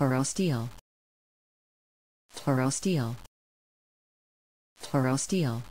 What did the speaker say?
Fluorosteel. Fluorosteel. Fluorosteel.